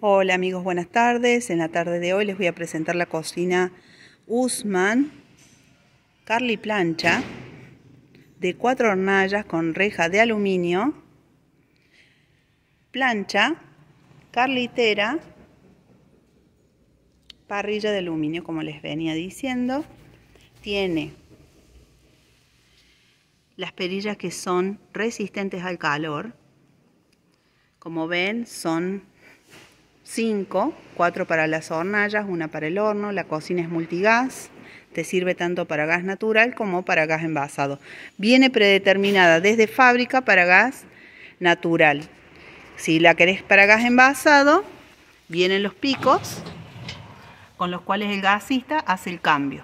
Hola amigos, buenas tardes. En la tarde de hoy les voy a presentar la cocina Usman Carly Plancha de cuatro hornallas con reja de aluminio, plancha, carlitera, parrilla de aluminio como les venía diciendo. Tiene las perillas que son resistentes al calor. Como ven, son 5, 4 para las hornallas, una para el horno, la cocina es multigas, te sirve tanto para gas natural como para gas envasado. Viene predeterminada desde fábrica para gas natural. Si la querés para gas envasado, vienen los picos con los cuales el gasista hace el cambio.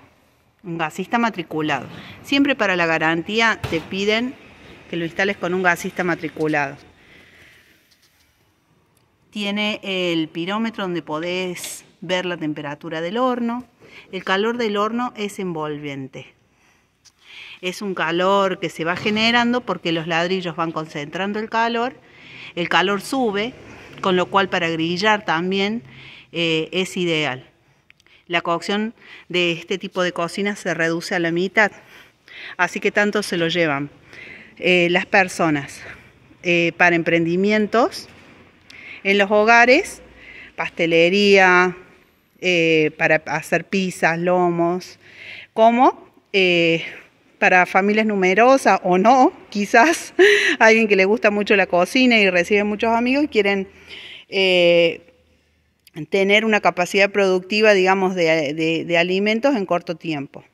Un gasista matriculado. Siempre para la garantía te piden que lo instales con un gasista matriculado tiene el pirómetro donde podés ver la temperatura del horno. El calor del horno es envolvente. Es un calor que se va generando porque los ladrillos van concentrando el calor. El calor sube, con lo cual para grillar también eh, es ideal. La cocción de este tipo de cocina se reduce a la mitad, así que tanto se lo llevan eh, las personas eh, para emprendimientos en los hogares, pastelería, eh, para hacer pizzas, lomos, como eh, para familias numerosas o no, quizás alguien que le gusta mucho la cocina y recibe muchos amigos y quieren eh, tener una capacidad productiva, digamos, de alimentos en corto tiempo.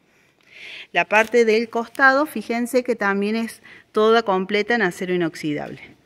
La parte del costado, fíjense que también es toda completa en acero inoxidable.